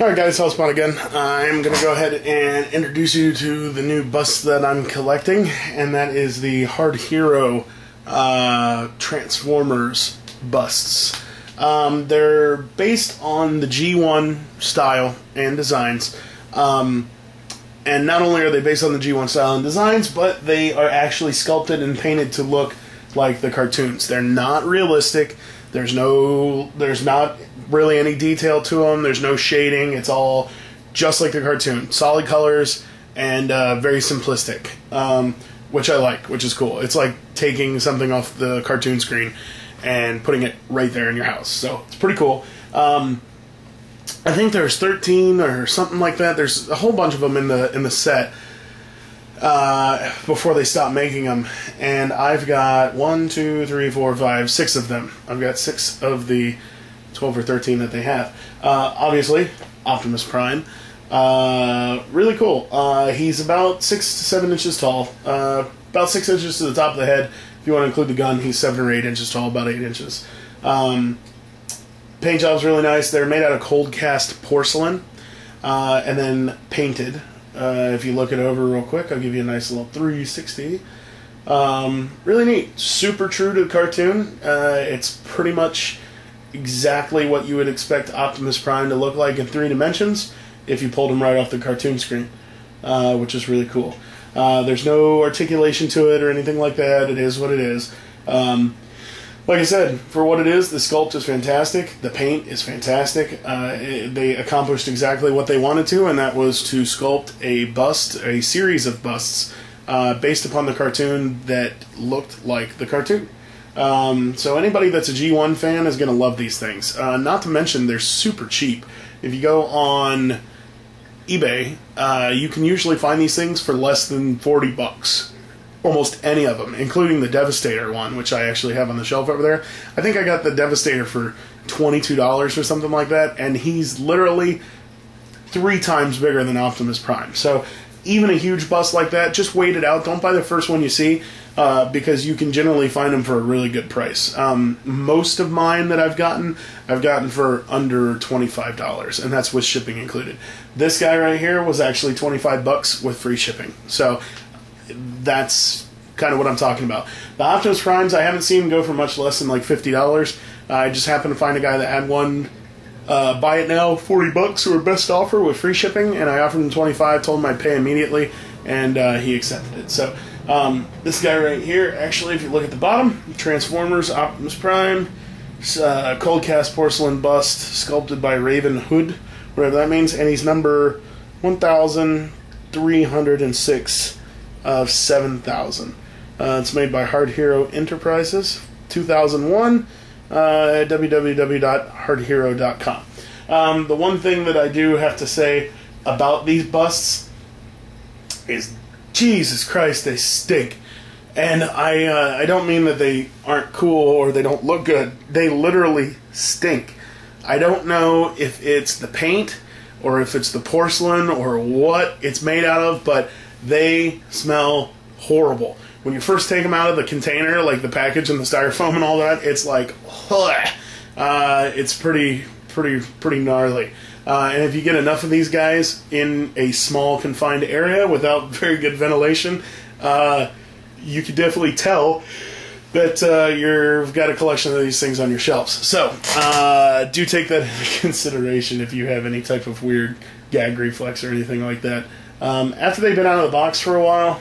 Alright guys, Hellspawn again. I'm going to go ahead and introduce you to the new bust that I'm collecting, and that is the Hard Hero uh, Transformers busts. Um, they're based on the G1 style and designs. Um, and not only are they based on the G1 style and designs, but they are actually sculpted and painted to look like the cartoons. They're not realistic. There's no, there's not really any detail to them. There's no shading. It's all just like the cartoon, solid colors and uh, very simplistic, um, which I like, which is cool. It's like taking something off the cartoon screen and putting it right there in your house. So it's pretty cool. Um, I think there's 13 or something like that. There's a whole bunch of them in the in the set uh, before they stop making them, and I've got one, two, three, four, five, six of them. I've got six of the 12 or 13 that they have. Uh, obviously, Optimus Prime. Uh, really cool. Uh, he's about six to seven inches tall. Uh, about six inches to the top of the head. If you want to include the gun, he's seven or eight inches tall, about eight inches. Um, paint job's really nice. They're made out of cold cast porcelain uh, and then painted. Uh, if you look it over real quick, I'll give you a nice little 360. Um, really neat. Super true to the cartoon. Uh, it's pretty much exactly what you would expect Optimus Prime to look like in three dimensions if you pulled him right off the cartoon screen, uh, which is really cool. Uh, there's no articulation to it or anything like that. It is what it is. Um, like I said, for what it is, the sculpt is fantastic. The paint is fantastic. Uh, it, they accomplished exactly what they wanted to, and that was to sculpt a bust, a series of busts, uh, based upon the cartoon that looked like the cartoon. Um, so anybody that's a G1 fan is going to love these things. Uh, not to mention they're super cheap. If you go on eBay, uh, you can usually find these things for less than 40 bucks. Almost any of them, including the Devastator one, which I actually have on the shelf over there. I think I got the Devastator for $22 or something like that, and he's literally three times bigger than Optimus Prime. So even a huge bust like that, just wait it out. Don't buy the first one you see uh, because you can generally find them for a really good price. Um, most of mine that I've gotten, I've gotten for under twenty-five dollars, and that's with shipping included. This guy right here was actually twenty-five bucks with free shipping. So that's kind of what I'm talking about. The Optimus Primes, I haven't seen go for much less than like fifty dollars. I just happened to find a guy that had one. Uh, buy it now, forty bucks or best offer with free shipping, and I offered him twenty five. Told him I'd pay immediately, and uh, he accepted it. So um, this guy right here, actually, if you look at the bottom, Transformers Optimus Prime, uh, cold cast porcelain bust sculpted by Raven Hood, whatever that means, and he's number one thousand three hundred and six of seven thousand. Uh, it's made by Hard Hero Enterprises, two thousand one. Uh, www.hardhero.com. Um, the one thing that I do have to say about these busts is Jesus Christ, they stink. And I uh, I don't mean that they aren't cool or they don't look good. They literally stink. I don't know if it's the paint or if it's the porcelain or what it's made out of, but they smell horrible. When you first take them out of the container, like the package and the styrofoam and all that, it's like, uh, it's pretty, pretty, pretty gnarly. Uh, and if you get enough of these guys in a small confined area without very good ventilation, uh, you can definitely tell that uh, you've got a collection of these things on your shelves. So uh, do take that into consideration if you have any type of weird gag reflex or anything like that. Um, after they've been out of the box for a while,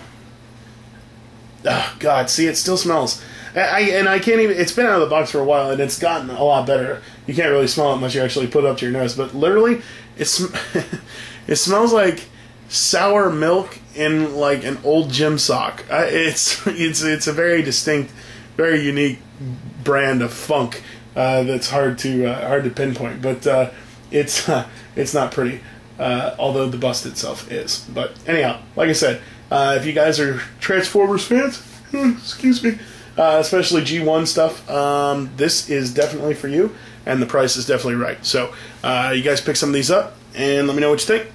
oh God, see, it still smells. I, and I can't even. It's been out of the box for a while, and it's gotten a lot better. You can't really smell it unless you actually put it up to your nose. But literally, it's it smells like sour milk in like an old gym sock. I, it's it's it's a very distinct, very unique brand of funk uh, that's hard to uh, hard to pinpoint. But uh, it's it's not pretty. Uh, although the bust itself is. But anyhow, like I said, uh, if you guys are Transformers fans, excuse me uh, especially G1 stuff, um, this is definitely for you, and the price is definitely right. So, uh, you guys pick some of these up and let me know what you think.